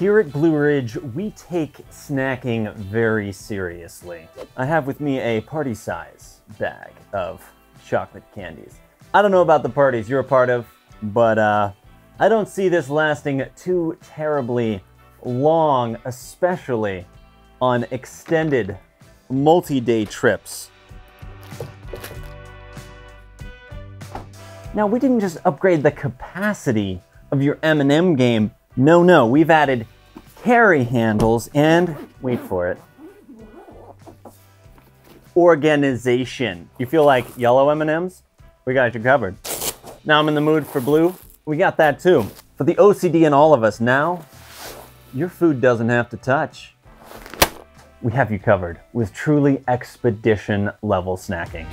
Here at Blue Ridge, we take snacking very seriously. I have with me a party size bag of chocolate candies. I don't know about the parties you're a part of, but uh, I don't see this lasting too terribly long, especially on extended multi-day trips. Now, we didn't just upgrade the capacity of your M&M game. No, no, we've added carry handles and, wait for it, organization. You feel like yellow M&Ms? We got you covered. Now I'm in the mood for blue. We got that too. For the OCD in all of us now, your food doesn't have to touch. We have you covered with truly expedition level snacking.